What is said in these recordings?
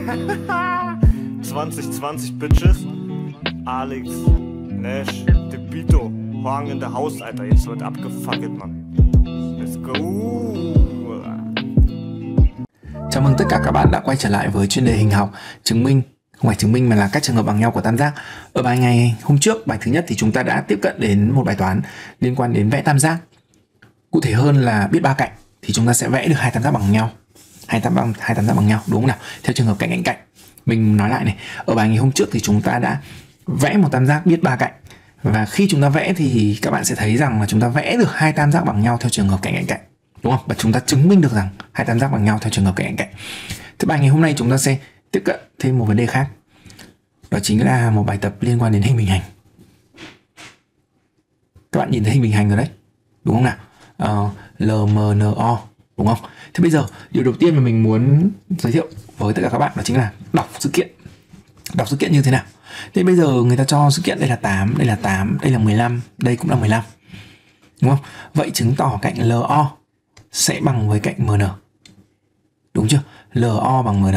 2020 Bitches. Alex, Nash, Debito, Hoàng in the house, Alter. Jetzt wird abgefuckt, Mann. Let's go. Chào mừng tất cả các bạn đã quay trở lại với chuyên đề hình học chứng minh không phải chứng minh mà là các trường hợp bằng nhau của tam giác. Ở bài ngày hôm trước, bài thứ nhất thì chúng ta đã tiếp cận đến một bài toán liên quan đến vẽ tam giác. Cụ thể hơn là biết ba cạnh thì chúng ta sẽ vẽ được hai tam giác bằng nhau. Hai tam bằng hai tam giác bằng nhau đúng không nào? Theo trường hợp cạnh cạnh cạnh. Mình nói lại này, ở bài ngày hôm trước thì chúng ta đã vẽ một tam giác biết ba cạnh. Và khi chúng ta vẽ thì các bạn sẽ thấy rằng là chúng ta vẽ được hai tam giác bằng nhau theo trường hợp cạnh cạnh cạnh. Đúng không? Và chúng ta chứng minh được rằng hai tam giác bằng nhau theo trường hợp cạnh cạnh cạnh. Thứ bài ngày hôm nay chúng ta sẽ tiếp cận thêm một vấn đề khác. Đó chính là một bài tập liên quan đến hình bình hành các bạn nhìn thấy hình bình hành rồi đấy. Đúng không nào? Ờ, uh, LMNO đúng không? Thế bây giờ, điều đầu tiên mà mình muốn giới thiệu với tất cả các bạn đó chính là đọc sự kiện. Đọc sự kiện như thế nào? Thế bây giờ người ta cho sự kiện đây là 8 đây là 8 đây là 15 đây cũng là 15 đúng không? Vậy chứng tỏ cạnh LO sẽ bằng với cạnh MN đúng chưa? LO bằng MN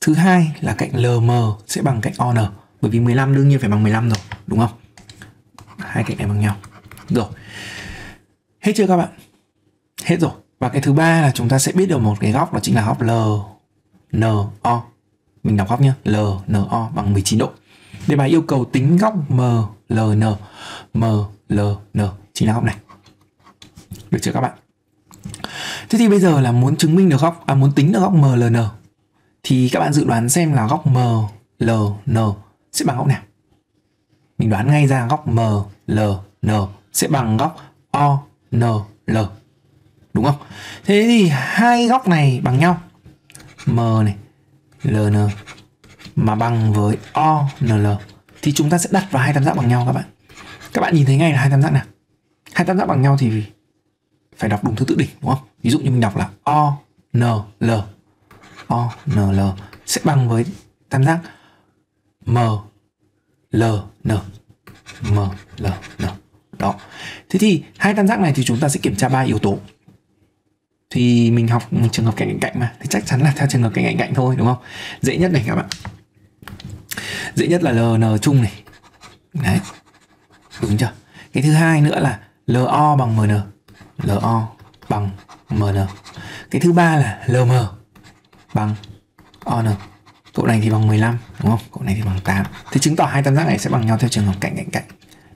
thứ hai là cạnh LM sẽ bằng cạnh ON bởi vì 15 đương nhiên phải bằng 15 rồi, đúng không? Hai cạnh này bằng nhau. Rồi. Hết chưa các bạn? Hết rồi và cái thứ ba là chúng ta sẽ biết được một cái góc đó chính là góc L, N, O. Mình đọc góc nhé L, N, O bằng 19 độ. Đề bài yêu cầu tính góc M, L, N, M, L, N. Chính là góc này. Được chưa các bạn? Thế thì bây giờ là muốn chứng minh được góc à muốn tính được góc M, L, N, thì các bạn dự đoán xem là góc M, L, N sẽ bằng góc nào? Mình đoán ngay ra góc M, L, N sẽ bằng góc O, N, L đúng không thế thì hai góc này bằng nhau M này LN mà bằng với ONL thì chúng ta sẽ đặt vào hai tam giác bằng nhau các bạn. Các bạn nhìn thấy ngay là hai tam giác nào. Hai tam giác bằng nhau thì phải đọc đúng thứ tự đỉnh đúng không? Ví dụ như mình đọc là ONL ONL sẽ bằng với tam giác m l n, m l n đó. Thế thì hai tam giác này thì chúng ta sẽ kiểm tra ba yếu tố thì mình học trường hợp cạnh cạnh cạnh mà, thì chắc chắn là theo trường hợp cạnh cạnh cạnh thôi, đúng không? Dễ nhất này các bạn. Dễ nhất là ln chung này. Đấy. Đúng chưa? Cái thứ hai nữa là lo bằng mn lo bằng mn cái thứ ba là lm bằng on cậu này thì bằng 15 đúng không? Cậu này thì bằng 8 thế chứng tỏ hai tam giác này sẽ bằng nhau theo trường hợp cạnh cạnh cạnh.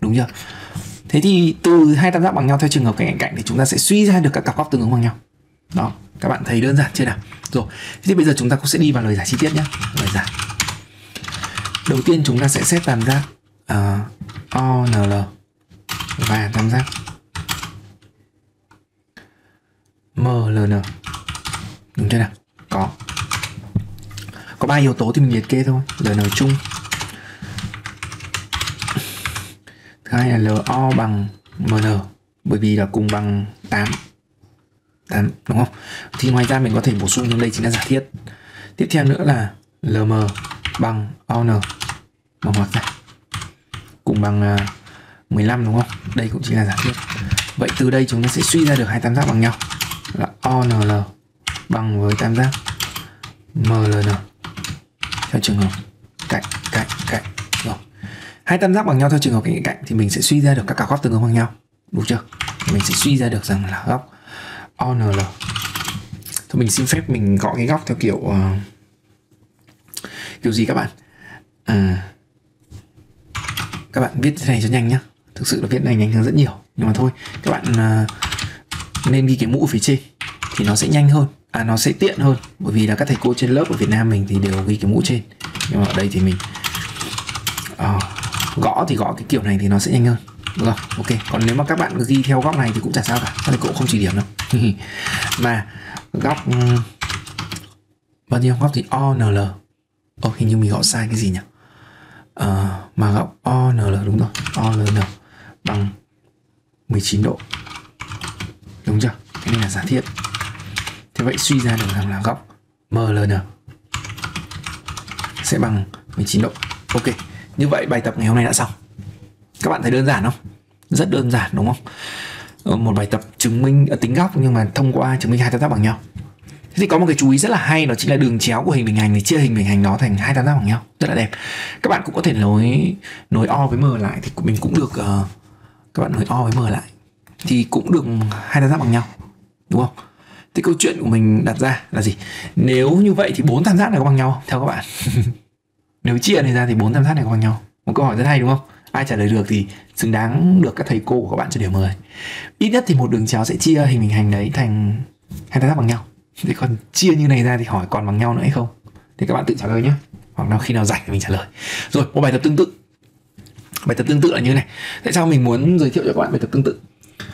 Đúng chưa? Thế thì từ hai tam giác bằng nhau theo trường hợp cạnh cạnh cạnh thì chúng ta sẽ suy ra được các cặp góc tương ứng bằng nhau đó các bạn thấy đơn giản chưa nào? Rồi thế thì bây giờ chúng ta cũng sẽ đi vào lời giải chi tiết nhé lời giải. Đầu tiên chúng ta sẽ xét tam giác ờ, uh, ONL và tam giác. MLN đúng chưa nào? Có. Có ba yếu tố thì mình liệt kê thôi. LN chung. Thứ hai là LO bằng MN bởi vì là cùng bằng 8 8 đúng không? Thì ngoài ra mình có thể bổ sung nhưng đây chính là giả thiết. Tiếp theo nữa là lm bằng on bằng ngoặc ra, cùng bằng à, 15 đúng không? Đây cũng chính là giả thiết. Vậy từ đây chúng ta sẽ suy ra được hai tam giác bằng nhau, là onl bằng với tam giác mln theo trường hợp cạnh cạnh cạnh rồi hai tam giác bằng nhau theo trường hợp cạnh cạnh thì mình sẽ suy ra được các cặp góc tương ứng bằng nhau, đúng chưa? Mình sẽ suy ra được rằng là góc ONL Thôi mình xin phép mình gõ cái góc theo kiểu uh, Kiểu gì các bạn? À, Các bạn viết thế này cho nhanh nhá. Thực sự là viết này nhanh hơn rất nhiều. Nhưng mà thôi các bạn uh, nên ghi cái mũ ở phía trên Thì nó sẽ nhanh hơn. À nó sẽ tiện hơn. Bởi vì là các thầy cô trên lớp ở Việt Nam mình thì đều ghi cái mũ trên. Nhưng mà ở đây thì mình uh, Gõ thì gõ cái kiểu này thì nó sẽ nhanh hơn được không ok. Còn nếu mà các bạn ghi theo góc này thì cũng chả sao cả. Các thầy cũng không chỉ điểm đâu. Mà góc ừ, bao nhiêu? Góc thì ONL Ồ, hình như mình gõ sai cái gì nhỉ? À, mà góc ONL đúng rồi. ONL bằng 19 độ. Đúng chưa? Cái này là giả thiết. Thế vậy suy ra được rằng là góc MLN sẽ bằng 19 độ. Ok. Như vậy bài tập ngày hôm nay đã xong các bạn thấy đơn giản không rất đơn giản đúng không ờ, một bài tập chứng minh ờ, tính góc nhưng mà thông qua chứng minh hai tam giác bằng nhau Thế thì có một cái chú ý rất là hay đó chính là đường chéo của hình bình hành thì chia hình bình hành đó thành hai tam giác bằng nhau rất là đẹp. Các bạn cũng có thể nối nối O với M lại thì mình cũng được uh, các bạn nối O với M lại thì cũng được hai tam giác bằng nhau đúng không? Thì câu chuyện của mình đặt ra là gì? Nếu như vậy thì bốn tam giác này có bằng nhau không? theo các bạn? Nếu chia này ra thì bốn tam giác này có bằng nhau. Một câu hỏi rất hay đúng không? Ai trả lời được thì xứng đáng được các thầy cô của các bạn cho điểm 10. Ít nhất thì một đường chéo sẽ chia hình bình hành đấy thành hai tam giác bằng nhau. Thế còn chia như này ra thì hỏi còn bằng nhau nữa hay không? Thì các bạn tự trả lời nhé. Hoặc là khi nào rảnh thì mình trả lời. Rồi, một bài tập tương tự. Bài tập tương tự là như này. Tại sao mình muốn giới thiệu cho các bạn bài tập tương tự?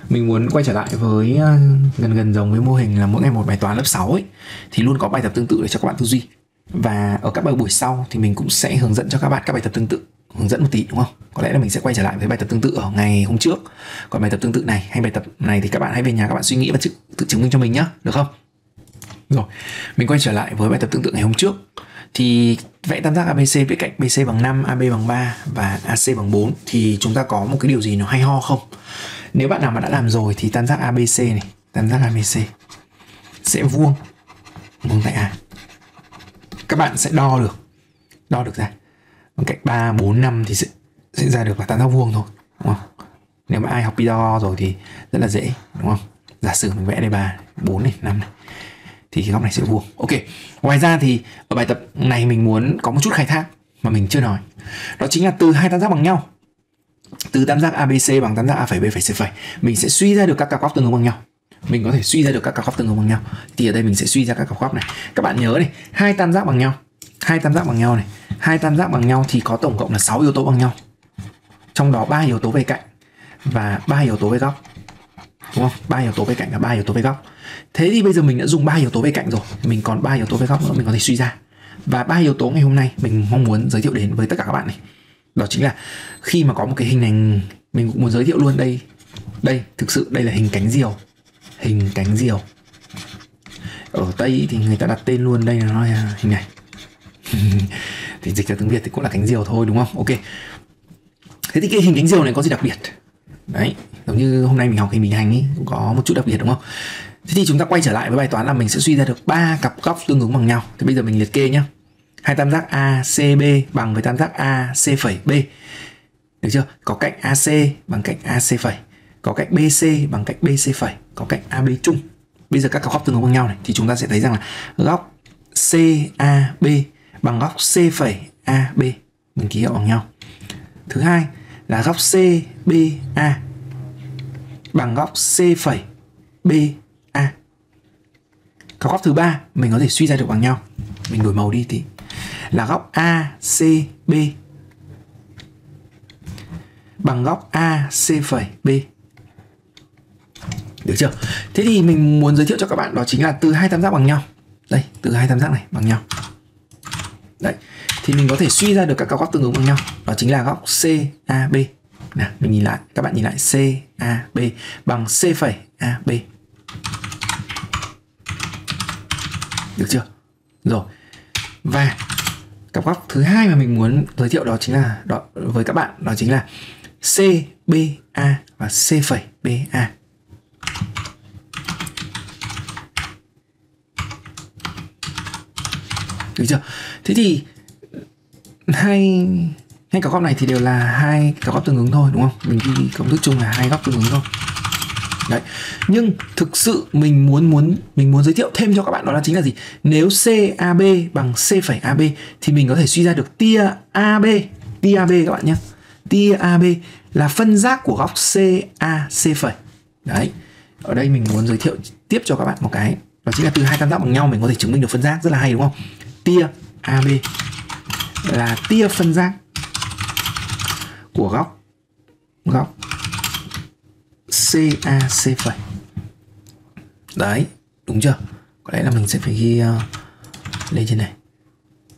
Mình muốn quay trở lại với à, gần gần giống với mô hình là mỗi ngày một bài toán lớp 6 ấy, thì luôn có bài tập tương tự để cho các bạn tư duy. Và ở các bài buổi sau thì mình cũng sẽ hướng dẫn cho các bạn các bài tập tương tự hướng dẫn một tí đúng không có lẽ là mình sẽ quay trở lại với bài tập tương tự ở ngày hôm trước còn bài tập tương tự này hay bài tập này thì các bạn hãy về nhà các bạn suy nghĩ và tự chứng minh cho mình nhé được không rồi, mình quay trở lại với bài tập tương tự ngày hôm trước thì vẽ tam giác ABC với cạnh BC bằng 5, AB bằng 3 và AC bằng 4 thì chúng ta có một cái điều gì nó hay ho không? Nếu bạn nào mà đã làm rồi thì tam giác ABC này, tam giác ABC sẽ vuông vuông tại A. Các bạn sẽ đo được đo được ra. Bằng cách 3, 4, 5 thì sẽ, sẽ ra được là tam giác vuông thôi, đúng không? Nếu mà ai học Pythagore rồi thì rất là dễ, đúng không? Giả sử mình vẽ đây 3, 4 này, 5 này thì cái góc này sẽ vuông. Ok ngoài ra thì ở bài tập này mình muốn có một chút khai thác mà mình chưa nói. Đó chính là từ hai tam giác bằng nhau. Từ tam giác ABC bằng tam giác A phẩy B phẩy C phẩy. Mình sẽ suy ra được các cặp góc tương ứng bằng nhau. Mình có thể suy ra được các cặp góc tương ứng bằng nhau. Thì ở đây mình sẽ suy ra các cặp góc này. Các bạn nhớ này hai tam giác bằng nhau. Hai tam giác bằng nhau này hai tam giác bằng nhau thì có tổng cộng là 6 yếu tố bằng nhau. Trong đó ba yếu tố về cạnh và ba yếu tố về góc. Đúng không? Ba yếu tố về cạnh và ba yếu tố về góc. Thế thì bây giờ mình đã dùng ba yếu tố về cạnh rồi. Mình còn ba yếu tố về góc nữa, mình có thể suy ra. Và ba yếu tố ngày hôm nay mình mong muốn giới thiệu đến với tất cả các bạn này. Đó chính là khi mà có một cái hình này mình cũng muốn giới thiệu luôn đây. Đây, thực sự đây là hình cánh diều. Hình cánh diều. Ở tây thì người ta đặt tên luôn, đây là nó là hình này thì dịch ra tiếng việt thì cũng là cánh diều thôi, đúng không? Ok. Thế thì cái hình cánh diều này có gì đặc biệt? Đấy, giống như hôm nay mình học hình bình hành ấy cũng có một chút đặc biệt, đúng không? Thế thì chúng ta quay trở lại với bài toán là mình sẽ suy ra được ba cặp góc tương ứng bằng nhau. Thì bây giờ mình liệt kê nhá. Hai tam giác ACB bằng với tam giác AC phẩy B. Được chưa? Có cạnh AC bằng cạnh AC phẩy có cạnh BC bằng cạnh BC phẩy có cạnh AB chung. Bây giờ các cặp góc tương ứng bằng nhau này, thì chúng ta sẽ thấy rằng là góc CAB bằng góc C phẩy AB mình ký hiệu bằng nhau thứ hai là góc CBA bằng góc C phẩy B A. Các góc thứ ba mình có thể suy ra được bằng nhau. Mình đổi màu đi tí. Là góc A C B bằng góc A C phẩy B. Được chưa? Thế thì mình muốn giới thiệu cho các bạn đó chính là từ hai tam giác bằng nhau. Đây, từ hai tam giác này bằng nhau. Đấy, thì mình có thể suy ra được các góc tương ứng bằng nhau. Đó chính là góc CAB nào mình nhìn lại các bạn nhìn lại CAB bằng C phẩy AB được chưa? Rồi và cặp góc thứ hai mà mình muốn giới thiệu đó chính là đó với các bạn đó chính là CBA và C phẩy BA được chưa? Thế thì ờ, hai hai cái góc này thì đều là hai cái góc tương ứng thôi, đúng không? Mình ghi công thức chung là hai góc tương ứng thôi. Đấy. Nhưng thực sự mình muốn muốn, mình muốn giới thiệu thêm cho các bạn đó là chính là gì? Nếu CAB bằng C phẩy AB thì mình có thể suy ra được tia AB tia AB các bạn nhé. Tia AB là phân giác của góc CAC phẩy. Đấy. Ở đây mình muốn giới thiệu tiếp cho các bạn một cái, đó chính là từ hai tam giác bằng nhau mình có thể chứng minh được phân giác rất là hay, đúng không? Tia AB là tia phân giác của góc góc CAC phẩy. Đấy đúng chưa? Có lẽ là mình sẽ phải ghi uh, lên trên này.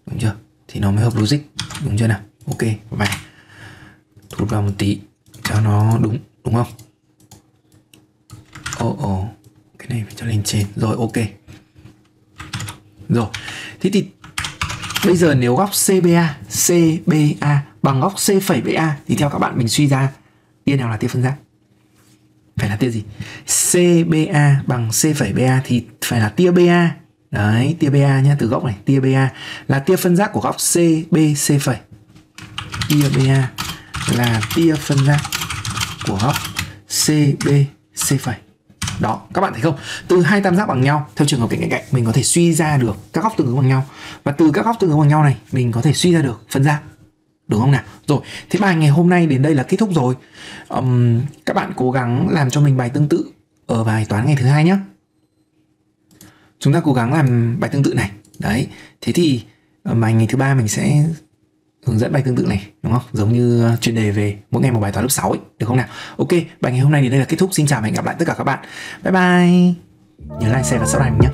Đúng chưa? Thì nó mới hợp logic. Đúng chưa nào? Ok và thụt vào một tí cho nó đúng đúng không? Ồ oh, ồ oh. cái này phải cho lên trên. Rồi ok. Rồi thế thì bây giờ nếu góc CBA CBA bằng góc C phẩy với A thì theo các bạn mình suy ra tia nào là tia phân giác? Phải là tia gì? CBA bằng C phẩy BA thì phải là tia BA đấy, tia BA nhé từ góc này, tia BA là tia phân giác của góc CBC phẩy. Tia BA là tia phân giác của góc CBC phẩy đó các bạn thấy không? Từ hai tam giác bằng nhau theo trường hợp cạnh cạnh cạnh mình có thể suy ra được các góc tương ứng bằng nhau. Và từ các góc tương ứng bằng nhau này mình có thể suy ra được phân giác. Đúng không nào? Rồi thế bài ngày hôm nay đến đây là kết thúc rồi. Um, các bạn cố gắng làm cho mình bài tương tự ở bài toán ngày thứ hai nhé chúng ta cố gắng làm bài tương tự này. Đấy thế thì ở bài ngày thứ ba mình sẽ hướng dẫn bài tương tự này, đúng không? Giống như à, chuyên đề về mỗi ngày một bài toán lớp 6 ấy, được không nào? Ok, bài ngày hôm nay đến đây là kết thúc. Xin chào và hẹn gặp lại tất cả các bạn. Bye bye. Nhớ like, share và subscribe nhé.